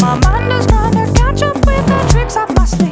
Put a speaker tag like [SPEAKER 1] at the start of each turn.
[SPEAKER 1] My mind is running, catch up with the tricks I must
[SPEAKER 2] be.